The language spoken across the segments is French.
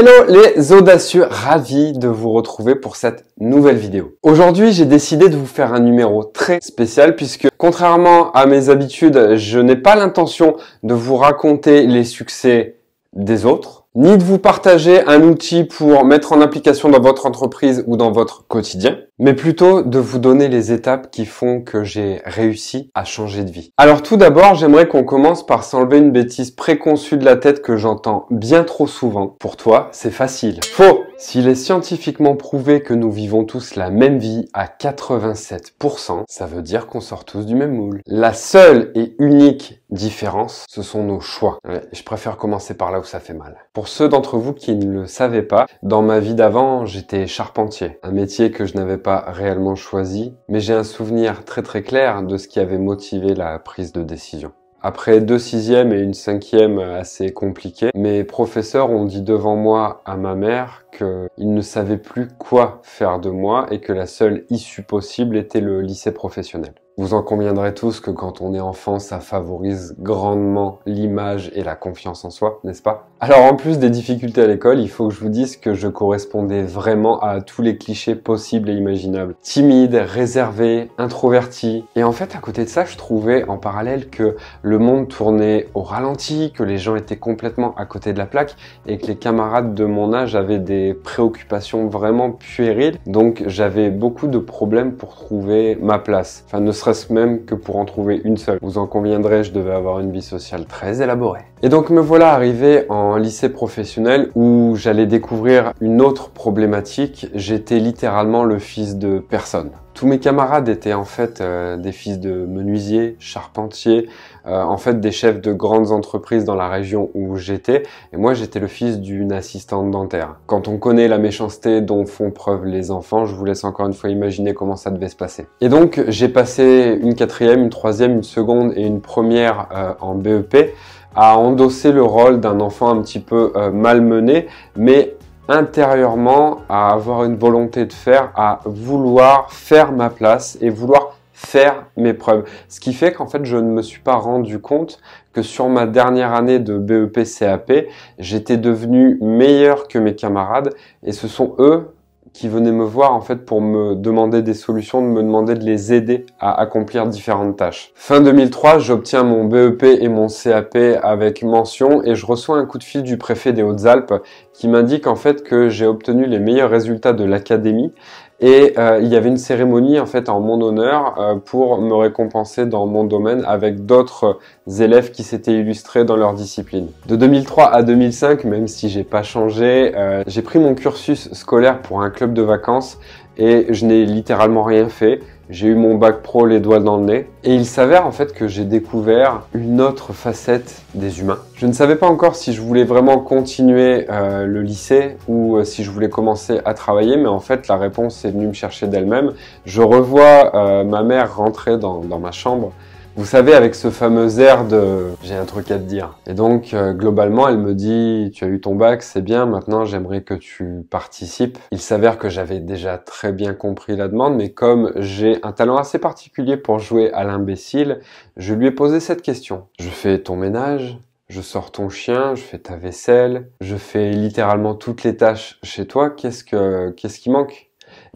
Hello les audacieux, ravi de vous retrouver pour cette nouvelle vidéo. Aujourd'hui, j'ai décidé de vous faire un numéro très spécial puisque contrairement à mes habitudes, je n'ai pas l'intention de vous raconter les succès des autres ni de vous partager un outil pour mettre en application dans votre entreprise ou dans votre quotidien, mais plutôt de vous donner les étapes qui font que j'ai réussi à changer de vie. Alors tout d'abord, j'aimerais qu'on commence par s'enlever une bêtise préconçue de la tête que j'entends bien trop souvent. Pour toi, c'est facile. Faux S'il est scientifiquement prouvé que nous vivons tous la même vie à 87%, ça veut dire qu'on sort tous du même moule. La seule et unique différence, ce sont nos choix. je préfère commencer par là où ça fait mal. Pour ceux d'entre vous qui ne le savaient pas, dans ma vie d'avant, j'étais charpentier. Un métier que je n'avais pas réellement choisi, mais j'ai un souvenir très très clair de ce qui avait motivé la prise de décision. Après deux sixièmes et une cinquième assez compliquées, mes professeurs ont dit devant moi à ma mère qu'ils ne savaient plus quoi faire de moi et que la seule issue possible était le lycée professionnel. Vous en conviendrez tous que quand on est enfant, ça favorise grandement l'image et la confiance en soi, n'est-ce pas? Alors en plus des difficultés à l'école, il faut que je vous dise que je correspondais vraiment à tous les clichés possibles et imaginables. Timide, réservé, introverti. Et en fait, à côté de ça, je trouvais en parallèle que le monde tournait au ralenti, que les gens étaient complètement à côté de la plaque et que les camarades de mon âge avaient des préoccupations vraiment puériles. Donc j'avais beaucoup de problèmes pour trouver ma place. Enfin, ne serait même que pour en trouver une seule. Vous en conviendrez, je devais avoir une vie sociale très élaborée. Et donc me voilà arrivé en lycée professionnel où j'allais découvrir une autre problématique. J'étais littéralement le fils de personne. Tous mes camarades étaient en fait euh, des fils de menuisiers, charpentiers, euh, en fait des chefs de grandes entreprises dans la région où j'étais, et moi j'étais le fils d'une assistante dentaire. Quand on connaît la méchanceté dont font preuve les enfants, je vous laisse encore une fois imaginer comment ça devait se passer. Et donc j'ai passé une quatrième, une troisième, une seconde et une première euh, en BEP à endosser le rôle d'un enfant un petit peu malmené, mais intérieurement à avoir une volonté de faire, à vouloir faire ma place et vouloir faire mes preuves. Ce qui fait qu'en fait, je ne me suis pas rendu compte que sur ma dernière année de BEP CAP, j'étais devenu meilleur que mes camarades et ce sont eux qui venaient me voir en fait pour me demander des solutions, de me demander de les aider à accomplir différentes tâches. Fin 2003, j'obtiens mon BEP et mon CAP avec mention et je reçois un coup de fil du préfet des Hautes-Alpes qui m'indique en fait que j'ai obtenu les meilleurs résultats de l'académie et euh, il y avait une cérémonie en fait en mon honneur euh, pour me récompenser dans mon domaine avec d'autres élèves qui s'étaient illustrés dans leur discipline. De 2003 à 2005, même si j'ai pas changé, euh, j'ai pris mon cursus scolaire pour un club de vacances et je n'ai littéralement rien fait. J'ai eu mon bac pro les doigts dans le nez. Et il s'avère en fait que j'ai découvert une autre facette des humains. Je ne savais pas encore si je voulais vraiment continuer euh, le lycée ou euh, si je voulais commencer à travailler, mais en fait la réponse est venue me chercher d'elle-même. Je revois euh, ma mère rentrer dans, dans ma chambre vous savez, avec ce fameux air de j'ai un truc à te dire. Et donc, euh, globalement, elle me dit tu as eu ton bac, c'est bien, maintenant j'aimerais que tu participes. Il s'avère que j'avais déjà très bien compris la demande, mais comme j'ai un talent assez particulier pour jouer à l'imbécile, je lui ai posé cette question. Je fais ton ménage, je sors ton chien, je fais ta vaisselle, je fais littéralement toutes les tâches chez toi, qu'est-ce que qu'est-ce qui manque?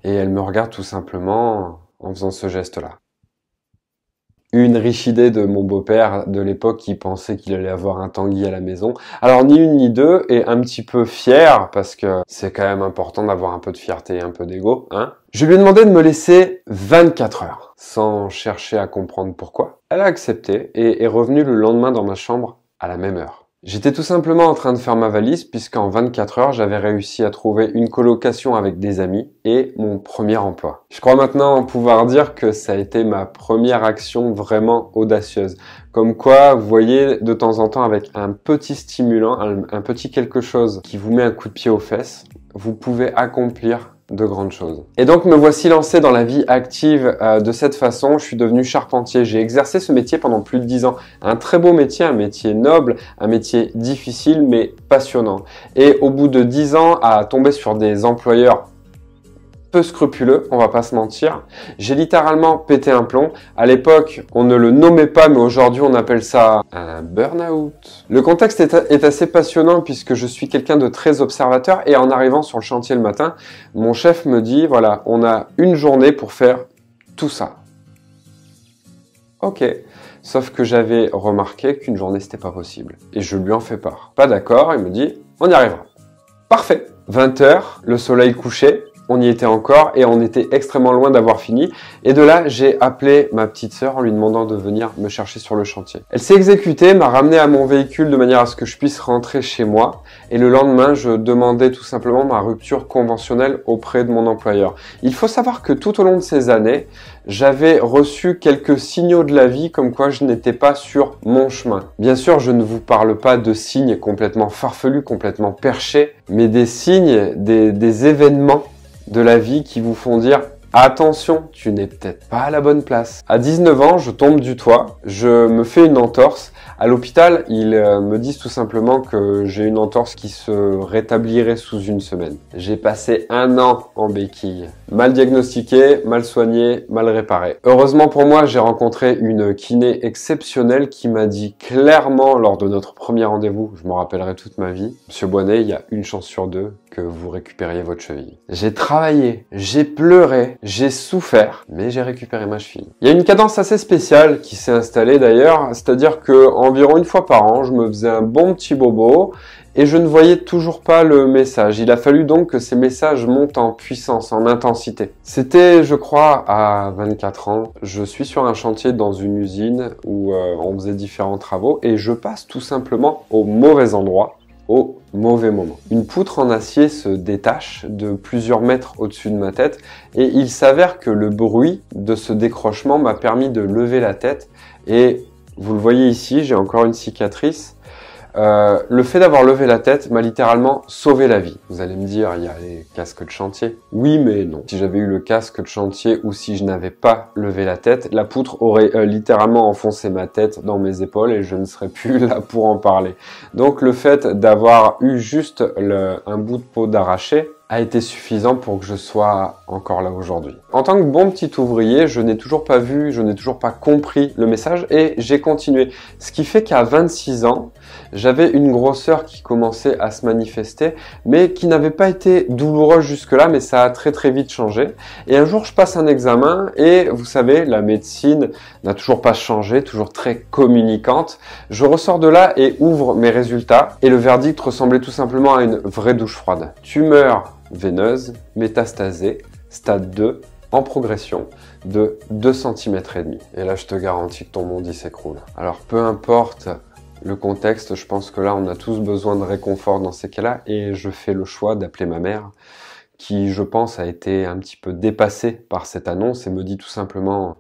Et elle me regarde tout simplement en faisant ce geste-là une riche idée de mon beau-père de l'époque qui pensait qu'il allait avoir un Tanguy à la maison. Alors ni une ni deux, et un petit peu fier, parce que c'est quand même important d'avoir un peu de fierté et un peu d'ego, hein. Je lui ai demandé de me laisser 24 heures, sans chercher à comprendre pourquoi. Elle a accepté et est revenue le lendemain dans ma chambre à la même heure. J'étais tout simplement en train de faire ma valise puisqu'en 24 heures, j'avais réussi à trouver une colocation avec des amis et mon premier emploi. Je crois maintenant pouvoir dire que ça a été ma première action vraiment audacieuse. Comme quoi, vous voyez, de temps en temps, avec un petit stimulant, un, petit quelque chose qui vous met un coup de pied aux fesses, vous pouvez accomplir de grandes choses. Et donc me voici lancé dans la vie active euh, de cette façon. Je suis devenu charpentier. J'ai exercé ce métier pendant plus de dix ans. Un très beau métier, un métier noble, un métier difficile mais passionnant. Et au bout de dix ans, à tomber sur des employeurs scrupuleux, on va pas se mentir. J'ai littéralement pété un plomb. À l'époque, on ne le nommait pas, mais aujourd'hui, on appelle ça un burn-out. Le contexte est, est, assez passionnant puisque je suis quelqu'un de très observateur et en arrivant sur le chantier le matin, mon chef me dit, voilà, on a une journée pour faire tout ça. Ok. Sauf que j'avais remarqué qu'une journée c'était pas possible. Et je lui en fais part. Pas d'accord, il me dit, on y arrivera. Parfait. 20h, le soleil couché, on y était encore et on était extrêmement loin d'avoir fini. Et de là, j'ai appelé ma petite sœur en lui demandant de venir me chercher sur le chantier. Elle s'est exécutée, m'a ramené à mon véhicule de manière à ce que je puisse rentrer chez moi. Et le lendemain, je demandais tout simplement ma rupture conventionnelle auprès de mon employeur. Il faut savoir que tout au long de ces années, j'avais reçu quelques signaux de la vie comme quoi je n'étais pas sur mon chemin. Bien sûr, je ne vous parle pas de signes complètement farfelus, complètement perchés, mais des signes, des, des événements de la vie qui vous font dire Attention, tu n'es peut-être pas à la bonne place. À 19 ans, je tombe du toit, je me fais une entorse. À l'hôpital, ils euh, me disent tout simplement que j'ai une entorse qui se rétablirait sous une semaine. J'ai passé un an en béquille. Mal diagnostiqué, mal soigné, mal réparé. Heureusement pour moi, j'ai rencontré une kiné exceptionnelle qui m'a dit clairement lors de notre premier rendez-vous, je m'en rappellerai toute ma vie, Monsieur Boinet, il y a une chance sur deux vous récupériez votre cheville. J'ai travaillé, j'ai pleuré, j'ai souffert, mais j'ai récupéré ma cheville. Il y a une cadence assez spéciale qui s'est installée d'ailleurs, c'est-à-dire que environ une fois par an, je me faisais un bon petit bobo et je ne voyais toujours pas le message. Il a fallu donc que ces messages montent en puissance, en intensité. C'était, je crois, à 24 ans. Je suis sur un chantier dans une usine où euh, on faisait différents travaux et je passe tout simplement au mauvais endroit au mauvais moment. Une poutre en acier se détache de plusieurs mètres au-dessus de ma tête et il s'avère que le bruit de ce décrochement m'a permis de lever la tête et vous le voyez ici, j'ai encore une cicatrice euh, le fait d'avoir levé la tête m'a littéralement sauvé la vie. Vous allez me dire, il y a les casques de chantier. Oui, mais non. Si j'avais eu le casque de chantier ou si je n'avais pas levé la tête, la poutre aurait euh, littéralement enfoncé ma tête dans mes épaules et je ne serais plus là pour en parler. Donc le fait d'avoir eu juste un bout de peau d'arraché a été suffisant pour que je sois encore là aujourd'hui. En tant que bon petit ouvrier, je n'ai toujours pas vu, je n'ai toujours pas compris le message et j'ai continué. Ce qui fait qu'à 26 ans, j'avais une grosseur qui commençait à se manifester, mais qui n'avait pas été douloureuse jusque-là, mais ça a très très vite changé. Et un jour, je passe un examen et vous savez, la médecine n'a toujours pas changé, toujours très communicante. Je ressors de là et ouvre mes résultats et le verdict ressemblait tout simplement à une vraie douche froide. Tumeur veineuse, métastasée, stade 2, en progression de 2 cm et demi. Et là, je te garantis que ton monde s'écroule. Alors, peu importe le contexte, je pense que là, on a tous besoin de réconfort dans ces cas-là, et je fais le choix d'appeler ma mère, qui, je pense, a été un petit peu dépassée par cette annonce et me dit tout simplement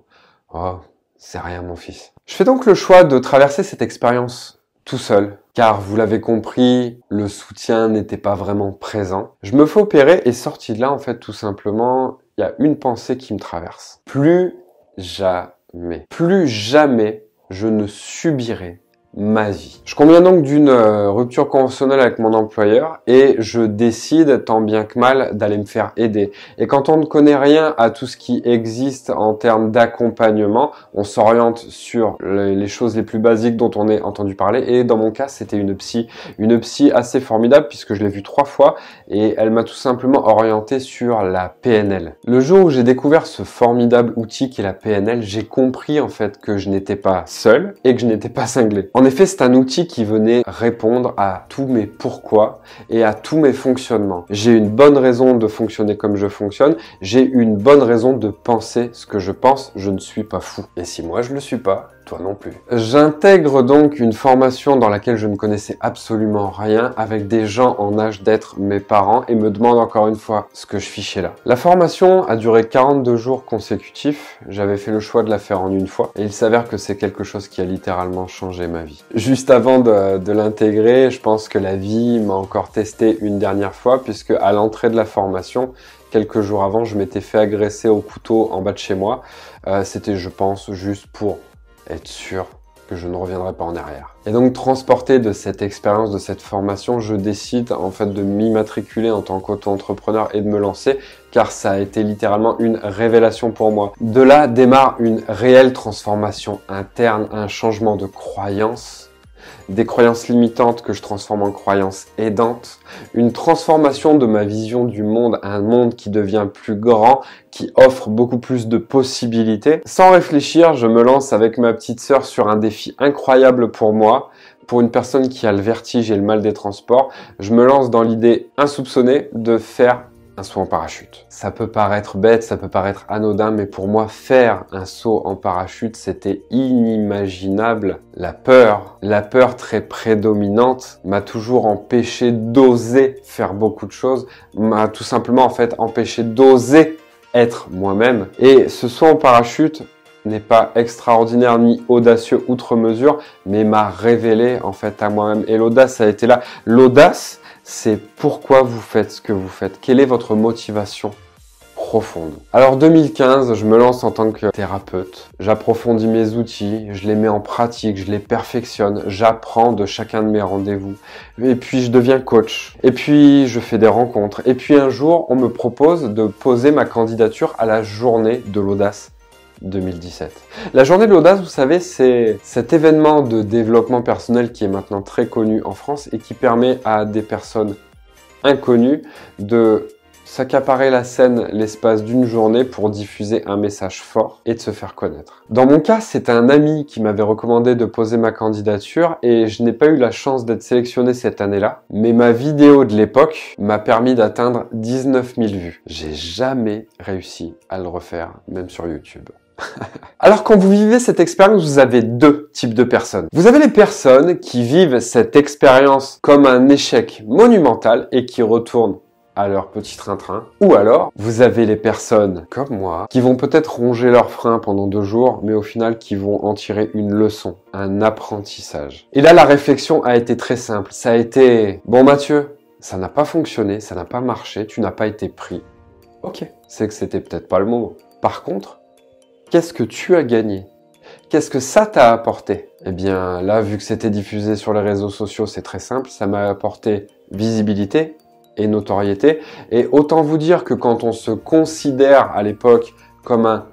Oh, c'est rien, mon fils. Je fais donc le choix de traverser cette expérience tout seul, car vous l'avez compris, le soutien n'était pas vraiment présent. Je me fais opérer et sorti de là, en fait, tout simplement, il y a une pensée qui me traverse. Plus jamais, plus jamais je ne subirai ma vie. Je conviens donc d'une euh, rupture conventionnelle avec mon employeur et je décide tant bien que mal d'aller me faire aider. Et quand on ne connaît rien à tout ce qui existe en termes d'accompagnement, on s'oriente sur les choses les plus basiques dont on ait entendu parler. Et dans mon cas, c'était une psy, une psy assez formidable puisque je l'ai vue trois fois et elle m'a tout simplement orienté sur la PNL. Le jour où j'ai découvert ce formidable outil qui est la PNL, j'ai compris en fait que je n'étais pas seul et que je n'étais pas cinglé. Effet, c'est un outil qui venait répondre à tous mes pourquoi et à tous mes fonctionnements. J'ai une bonne raison de fonctionner comme je fonctionne, j'ai une bonne raison de penser ce que je pense, je ne suis pas fou. Et si moi je le suis pas, toi non plus. J'intègre donc une formation dans laquelle je ne connaissais absolument rien avec des gens en âge d'être mes parents et me demande encore une fois ce que je fichais là. La formation a duré 42 jours consécutifs. J'avais fait le choix de la faire en une fois et il s'avère que c'est quelque chose qui a littéralement changé ma vie. Juste avant de, l'intégrer, je pense que la vie m'a encore testé une dernière fois puisque à l'entrée de la formation, quelques jours avant, je m'étais fait agresser au couteau en bas de chez moi. Euh, C'était, je pense, juste pour être sûr que je ne reviendrai pas en arrière. Et donc transporté de cette expérience, de cette formation, je décide en fait de m'immatriculer en tant qu'auto-entrepreneur et de me lancer car ça a été littéralement une révélation pour moi. De là démarre une réelle transformation interne, un changement de croyance des croyances limitantes que je transforme en croyances aidantes, une transformation de ma vision du monde, un monde qui devient plus grand, qui offre beaucoup plus de possibilités. Sans réfléchir, je me lance avec ma petite sœur sur un défi incroyable pour moi, pour une personne qui a le vertige et le mal des transports. Je me lance dans l'idée insoupçonnée de faire un saut en parachute. Ça peut paraître bête, ça peut paraître anodin, mais pour moi, faire un saut en parachute, c'était inimaginable. La peur, la peur très prédominante, m'a toujours empêché d'oser faire beaucoup de choses, m'a tout simplement en fait empêché d'oser être moi-même. Et ce saut en parachute, n'est pas extraordinaire ni audacieux outre mesure, mais m'a révélé en fait à moi-même. Et l'audace a été là. L'audace, c'est pourquoi vous faites ce que vous faites. Quelle est votre motivation profonde? Alors 2015, je me lance en tant que thérapeute. J'approfondis mes outils, je les mets en pratique, je les perfectionne, j'apprends de chacun de mes rendez-vous. Et puis je deviens coach. Et puis je fais des rencontres. Et puis un jour, on me propose de poser ma candidature à la journée de l'audace. 2017. La journée de l'audace, vous savez, c'est cet événement de développement personnel qui est maintenant très connu en France et qui permet à des personnes inconnues de s'accaparer la scène l'espace d'une journée pour diffuser un message fort et de se faire connaître. Dans mon cas, c'est un ami qui m'avait recommandé de poser ma candidature et je n'ai pas eu la chance d'être sélectionné cette année-là, mais ma vidéo de l'époque m'a permis d'atteindre 19 000 vues. J'ai jamais réussi à le refaire, même sur YouTube. Alors quand vous vivez cette expérience, vous avez deux types de personnes. Vous avez les personnes qui vivent cette expérience comme un échec monumental et qui retournent à leur petit train-train. Ou alors, vous avez les personnes comme moi qui vont peut-être ronger leurs freins pendant deux jours, mais au final qui vont en tirer une leçon, un apprentissage. Et là, la réflexion a été très simple. Ça a été, bon Mathieu, ça n'a pas fonctionné, ça n'a pas marché, tu n'as pas été pris. Ok, c'est que c'était peut-être pas le moment. Par contre, Qu'est-ce que tu as gagné? Qu'est-ce que ça t'a apporté? Eh bien là, vu que c'était diffusé sur les réseaux sociaux, c'est très simple, ça m'a apporté visibilité et notoriété. Et autant vous dire que quand on se considère à l'époque comme un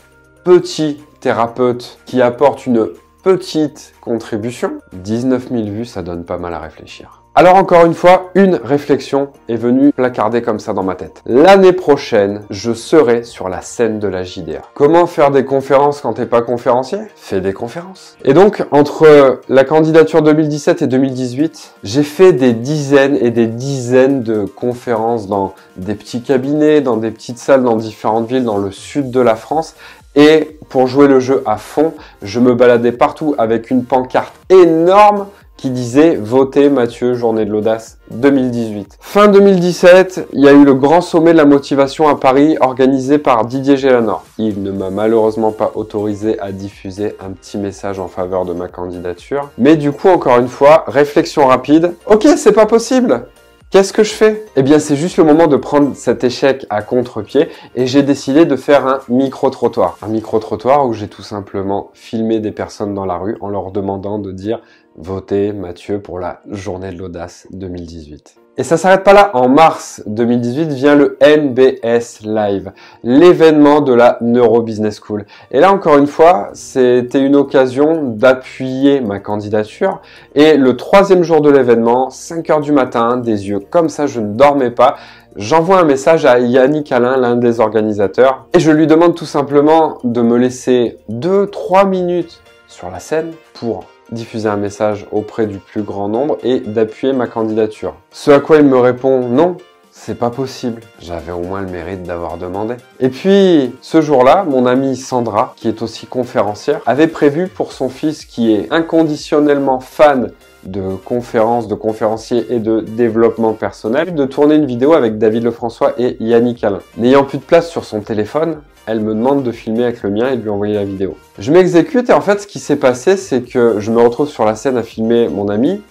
petit thérapeute qui apporte une petite contribution, 19 000 vues, ça donne pas mal à réfléchir. Alors encore une fois, une réflexion est venue placarder comme ça dans ma tête. L'année prochaine, je serai sur la scène de la JDA. Comment faire des conférences quand t'es pas conférencier? Fais des conférences. Et donc, entre la candidature 2017 et 2018, j'ai fait des dizaines et des dizaines de conférences dans des petits cabinets, dans des petites salles dans différentes villes dans le sud de la France. Et pour jouer le jeu à fond, je me baladais partout avec une pancarte énorme qui disait Votez Mathieu, journée de l'audace 2018. Fin 2017, il y a eu le grand sommet de la motivation à Paris organisé par Didier Gélanor. Il ne m'a malheureusement pas autorisé à diffuser un petit message en faveur de ma candidature. Mais du coup, encore une fois, réflexion rapide. Ok, c'est pas possible Qu'est-ce que je fais? Eh bien, c'est juste le moment de prendre cet échec à contre-pied et j'ai décidé de faire un micro-trottoir. Un micro-trottoir où j'ai tout simplement filmé des personnes dans la rue en leur demandant de dire votez Mathieu pour la journée de l'audace 2018. Et ça s'arrête pas là. En mars 2018 vient le NBS Live, l'événement de la Neuro Business School. Et là, encore une fois, c'était une occasion d'appuyer ma candidature. Et le troisième jour de l'événement, 5 heures du matin, des yeux comme ça, je ne dormais pas. J'envoie un message à Yannick Alain, l'un des organisateurs, et je lui demande tout simplement de me laisser 2-3 minutes sur la scène pour diffuser un message auprès du plus grand nombre et d'appuyer ma candidature. Ce à quoi il me répond non, c'est pas possible. J'avais au moins le mérite d'avoir demandé. Et puis, ce jour-là, mon amie Sandra, qui est aussi conférencière, avait prévu pour son fils qui est inconditionnellement fan de conférences, de conférenciers et de développement personnel, de tourner une vidéo avec David Lefrançois et Yannick Alain. N'ayant plus de place sur son téléphone, elle me demande de filmer avec le mien et de lui envoyer la vidéo. Je m'exécute et en fait ce qui s'est passé c'est que je me retrouve sur la scène à filmer mon ami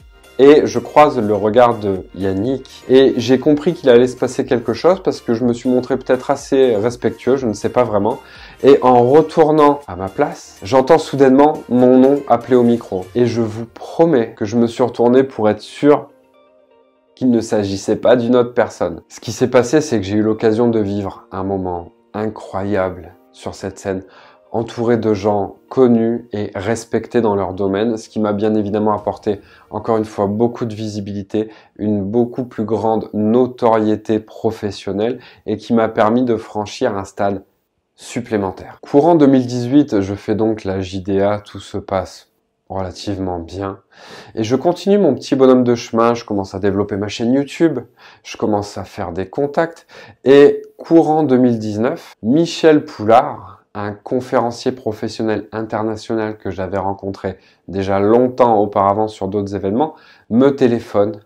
et je croise le regard de Yannick et j'ai compris qu'il allait se passer quelque chose parce que je me suis montré peut-être assez respectueux, je ne sais pas vraiment. Et en retournant à ma place, j'entends soudainement mon nom appelé au micro. Et je vous promets que je me suis retourné pour être sûr qu'il ne s'agissait pas d'une autre personne. Ce qui s'est passé, c'est que j'ai eu l'occasion de vivre un moment incroyable sur cette scène entouré de gens connus et respectés dans leur domaine, ce qui m'a bien évidemment apporté, encore une fois, beaucoup de visibilité, une beaucoup plus grande notoriété professionnelle et qui m'a permis de franchir un stade supplémentaire. Courant 2018, je fais donc la JDA, tout se passe relativement bien. Et je continue mon petit bonhomme de chemin, je commence à développer ma chaîne YouTube, je commence à faire des contacts. Et courant 2019, Michel Poulard, un conférencier professionnel international que j'avais rencontré déjà longtemps auparavant sur d'autres événements, me téléphone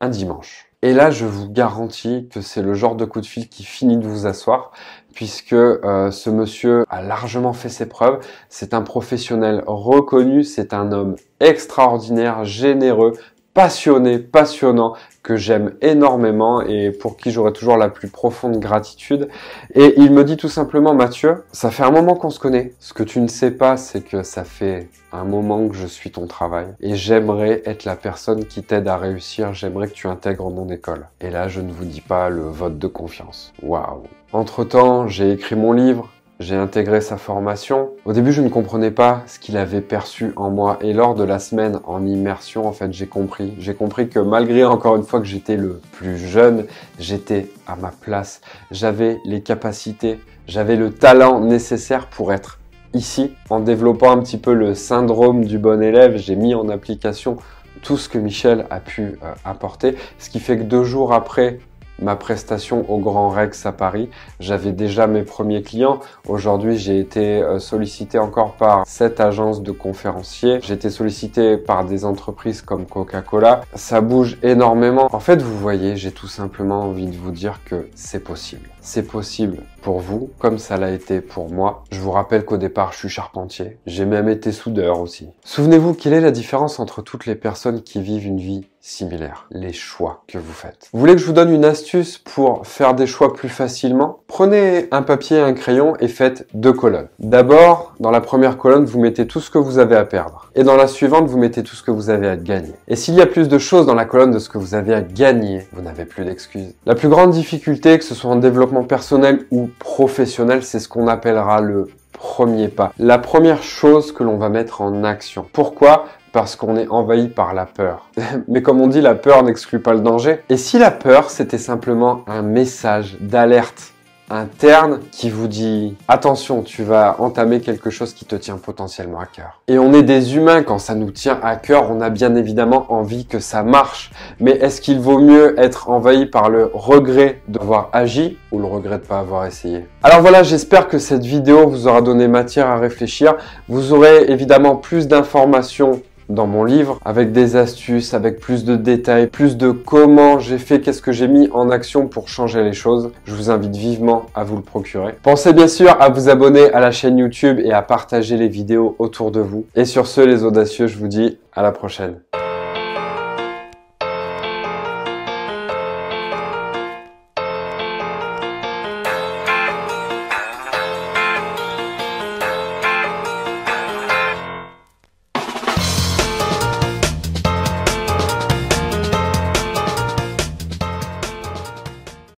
un dimanche. Et là, je vous garantis que c'est le genre de coup de fil qui finit de vous asseoir, puisque euh, ce monsieur a largement fait ses preuves. C'est un professionnel reconnu, c'est un homme extraordinaire, généreux, passionné, passionnant, que j'aime énormément et pour qui j'aurai toujours la plus profonde gratitude. Et il me dit tout simplement, Mathieu, ça fait un moment qu'on se connaît. Ce que tu ne sais pas, c'est que ça fait un moment que je suis ton travail. Et j'aimerais être la personne qui t'aide à réussir. J'aimerais que tu intègres mon école. Et là, je ne vous dis pas le vote de confiance. Waouh. Entre temps, j'ai écrit mon livre. J'ai intégré sa formation. Au début, je ne comprenais pas ce qu'il avait perçu en moi. Et lors de la semaine en immersion, en fait, j'ai compris. J'ai compris que malgré, encore une fois, que j'étais le plus jeune, j'étais à ma place. J'avais les capacités, j'avais le talent nécessaire pour être ici. En développant un petit peu le syndrome du bon élève, j'ai mis en application tout ce que Michel a pu euh, apporter. Ce qui fait que deux jours après ma prestation au Grand Rex à Paris. J'avais déjà mes premiers clients. Aujourd'hui, j'ai été euh, sollicité encore par cette agence de conférenciers. J'ai été sollicité par des entreprises comme Coca-Cola. Ça bouge énormément. En fait, vous voyez, j'ai tout simplement envie de vous dire que c'est possible. C'est possible pour vous, comme ça l'a été pour moi. Je vous rappelle qu'au départ, je suis charpentier. J'ai même été soudeur aussi. Souvenez-vous, quelle est la différence entre toutes les personnes qui vivent une vie similaire? Les choix que vous faites. Vous voulez que je vous donne une astuce pour faire des choix plus facilement? Prenez un papier et un crayon et faites deux colonnes. D'abord, dans la première colonne, vous mettez tout ce que vous avez à perdre. Et dans la suivante, vous mettez tout ce que vous avez à gagner. Et s'il y a plus de choses dans la colonne de ce que vous avez à gagner, vous n'avez plus d'excuses. La plus grande difficulté, que ce soit en développement personnel ou professionnel, c'est ce qu'on appellera le premier pas. La première chose que l'on va mettre en action. Pourquoi? Parce qu'on est envahi par la peur. Mais comme on dit, la peur n'exclut pas le danger. Et si la peur, c'était simplement un message d'alerte interne qui vous dit attention, tu vas entamer quelque chose qui te tient potentiellement à cœur. Et on est des humains quand ça nous tient à cœur, on a bien évidemment envie que ça marche. Mais est-ce qu'il vaut mieux être envahi par le regret d'avoir agi ou le regret de pas avoir essayé? Alors voilà, j'espère que cette vidéo vous aura donné matière à réfléchir. Vous aurez évidemment plus d'informations dans mon livre avec des astuces, avec plus de détails, plus de comment j'ai fait, qu'est-ce que j'ai mis en action pour changer les choses. Je vous invite vivement à vous le procurer. Pensez bien sûr à vous abonner à la chaîne YouTube et à partager les vidéos autour de vous. Et sur ce, les audacieux, je vous dis à la prochaine.